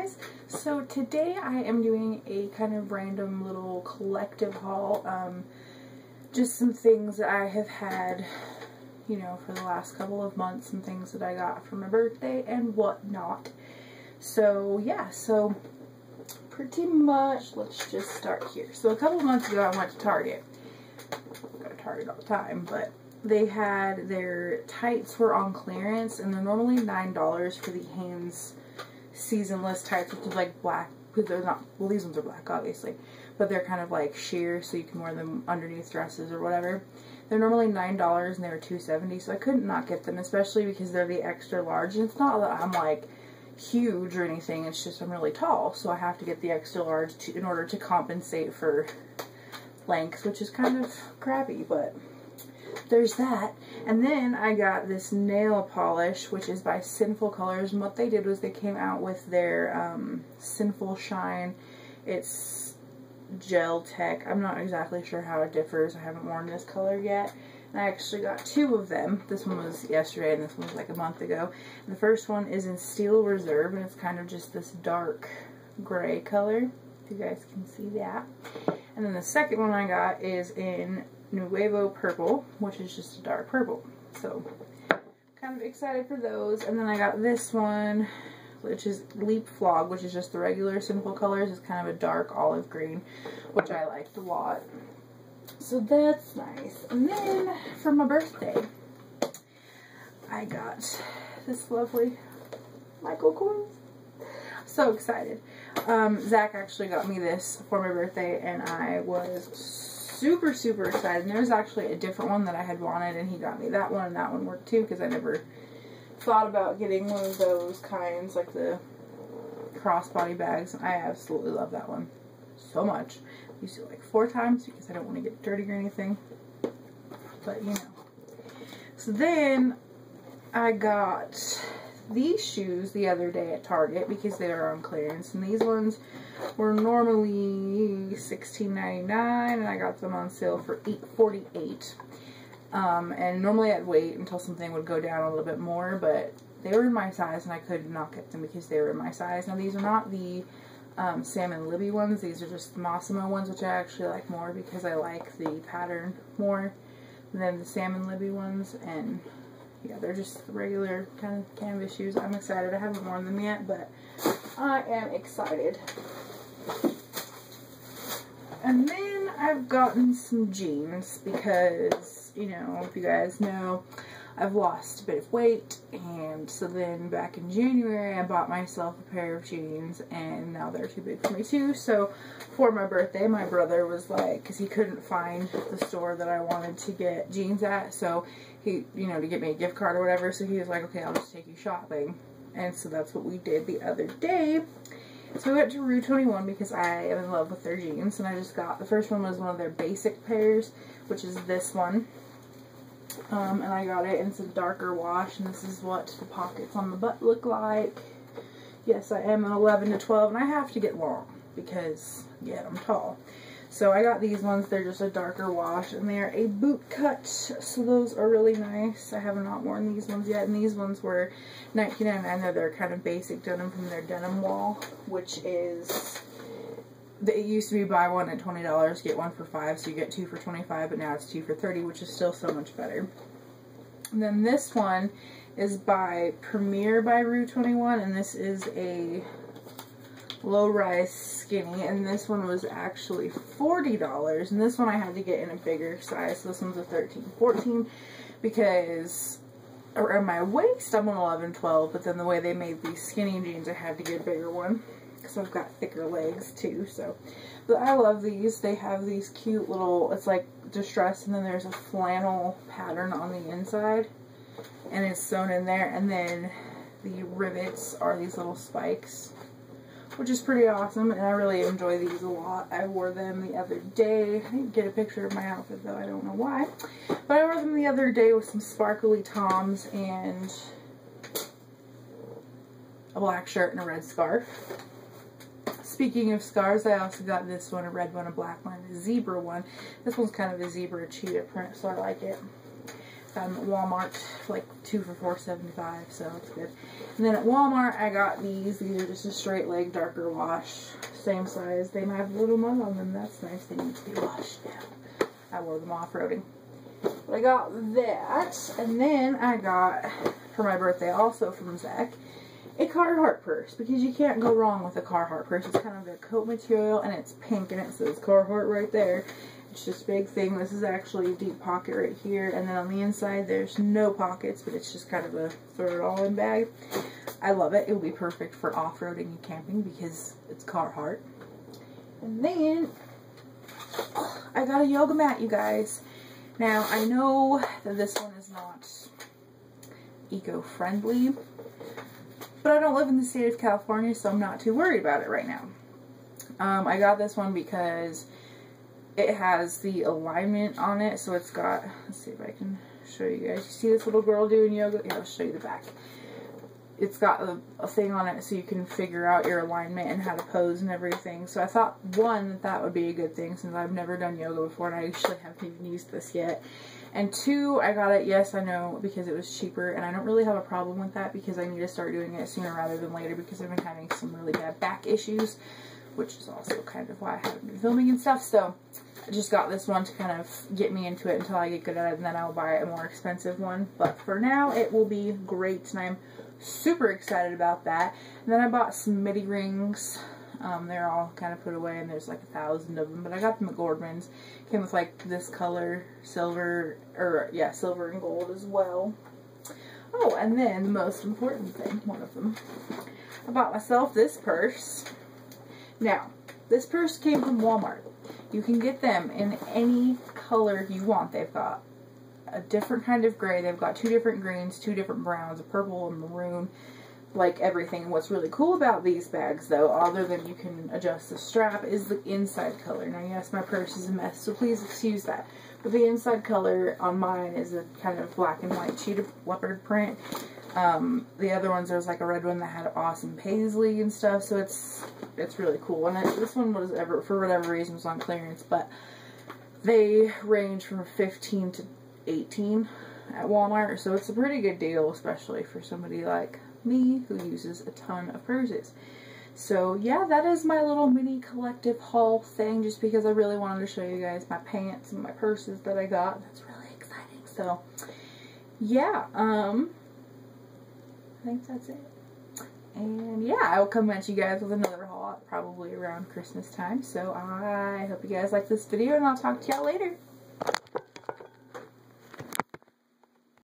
guys. So today I am doing a kind of random little collective haul um, just some things that I have had you know for the last couple of months and things that I got for my birthday and whatnot. So yeah so pretty much let's just start here. So a couple months ago I went to Target. I go to Target all the time but they had their tights were on clearance and they're normally $9 for the Hanes seasonless tights, which is like black, because they're not, well these ones are black obviously, but they're kind of like sheer so you can wear them underneath dresses or whatever. They're normally $9 and they were $2.70 so I couldn't not get them, especially because they're the extra large. And it's not that I'm like huge or anything, it's just I'm really tall, so I have to get the extra large to, in order to compensate for length, which is kind of crappy, but there's that. And then I got this nail polish, which is by Sinful Colors. And what they did was they came out with their um, Sinful Shine. It's gel tech. I'm not exactly sure how it differs. I haven't worn this color yet. And I actually got two of them. This one was yesterday and this one was like a month ago. And the first one is in Steel Reserve and it's kind of just this dark gray color. If you guys can see that. And then the second one I got is in Nuevo Purple, which is just a dark purple. So, kind of excited for those. And then I got this one, which is Leap Flog, which is just the regular Sinful Colors. It's kind of a dark olive green, which I liked a lot. So that's nice. And then, for my birthday, I got this lovely Michael Kors. So excited. Um, Zach actually got me this for my birthday, and I was super, super excited. And there was actually a different one that I had wanted, and he got me that one, and that one worked too, because I never thought about getting one of those kinds, like the crossbody bags. I absolutely love that one so much. I used it like four times because I don't want to get dirty or anything. But, you know. So then I got these shoes the other day at Target because they are on clearance. And these ones were normally $16.99 and I got them on sale for $8.48. Um, and normally I'd wait until something would go down a little bit more, but they were in my size and I could not get them because they were in my size. Now these are not the um, Sam and Libby ones. These are just the Mossimo ones, which I actually like more because I like the pattern more than the Sam and Libby ones. And yeah, they're just regular kind of canvas shoes. I'm excited. I haven't worn them yet, but I am excited. And then I've gotten some jeans because, you know, if you guys know, I've lost a bit of weight and so then back in January I bought myself a pair of jeans and now they're too big for me too. So for my birthday my brother was like because he couldn't find the store that I wanted to get jeans at so he you know to get me a gift card or whatever so he was like okay I'll just take you shopping and so that's what we did the other day. So we went to Rue 21 because I am in love with their jeans and I just got the first one was one of their basic pairs which is this one um, and I got it, and it's a darker wash, and this is what the pockets on the butt look like. Yes, I am an 11 to 12, and I have to get long, because, yeah, I'm tall. So I got these ones, they're just a darker wash, and they're a boot cut, so those are really nice. I have not worn these ones yet, and these ones were 19.99. They're kind of basic denim from their denim wall, which is it used to be buy one at $20, get one for 5 so you get two for 25 but now it's two for 30 which is still so much better. And then this one is by Premier by Rue 21, and this is a low-rise skinny, and this one was actually $40, and this one I had to get in a bigger size, so this one's a 13, 14, because around my waist I'm an 11, 12, but then the way they made these skinny jeans I had to get a bigger one because I've got thicker legs too, so. But I love these. They have these cute little, it's like distressed and then there's a flannel pattern on the inside. And it's sewn in there. And then the rivets are these little spikes. Which is pretty awesome, and I really enjoy these a lot. I wore them the other day. I didn't get a picture of my outfit, though. I don't know why. But I wore them the other day with some sparkly toms and a black shirt and a red scarf. Speaking of scarves, I also got this one, a red one, a black one, a zebra one. This one's kind of a zebra cheetah print, so I like it. at Walmart, like two for four seventy five, so it's good. And then at Walmart, I got these. These are just a straight leg darker wash, same size. They might have a little mud on them. That's nice. They need to be washed now. I wore them off roading. But I got that, and then I got for my birthday also from Zach a Carhartt purse because you can't go wrong with a Carhartt purse. It's kind of a coat material and it's pink and it says Carhartt right there. It's just a big thing. This is actually a deep pocket right here and then on the inside there's no pockets but it's just kind of a throw it all in bag. I love it. It will be perfect for off-roading and camping because it's Carhartt. And then I got a yoga mat you guys. Now I know that this one is not eco-friendly but I don't live in the state of California, so I'm not too worried about it right now. Um, I got this one because it has the alignment on it, so it's got, let's see if I can show you guys. You see this little girl doing yoga? Yeah, I'll show you the back. It's got a, a thing on it so you can figure out your alignment and how to pose and everything. So I thought, one, that that would be a good thing since I've never done yoga before and I actually haven't even used this yet. And two, I got it, yes, I know, because it was cheaper, and I don't really have a problem with that because I need to start doing it sooner rather than later because I've been having some really bad back issues, which is also kind of why I haven't been filming and stuff, so I just got this one to kind of get me into it until I get good at it, and then I'll buy a more expensive one. But for now, it will be great, and I'm super excited about that. And then I bought some midi rings um, they're all kind of put away and there's like a thousand of them, but I got them at Gordman's. Came with like this color, silver, or yeah, silver and gold as well. Oh, and then the most important thing, one of them. I bought myself this purse. Now, this purse came from Walmart. You can get them in any color you want. They've got a different kind of gray. They've got two different greens, two different browns, a purple and maroon like everything. What's really cool about these bags, though, other than you can adjust the strap, is the inside color. Now, yes, my purse is a mess, so please excuse that. But the inside color on mine is a kind of black and white cheetah leopard print. Um, the other ones, there's like a red one that had awesome paisley and stuff, so it's it's really cool. And it, this one was ever, for whatever reason, was on clearance, but they range from 15 to 18 at Walmart, so it's a pretty good deal, especially for somebody like me who uses a ton of purses. So yeah, that is my little mini collective haul thing just because I really wanted to show you guys my pants and my purses that I got. That's really exciting. So yeah, um, I think that's it. And yeah, I will come at you guys with another haul probably around Christmas time. So I hope you guys like this video and I'll talk to y'all later.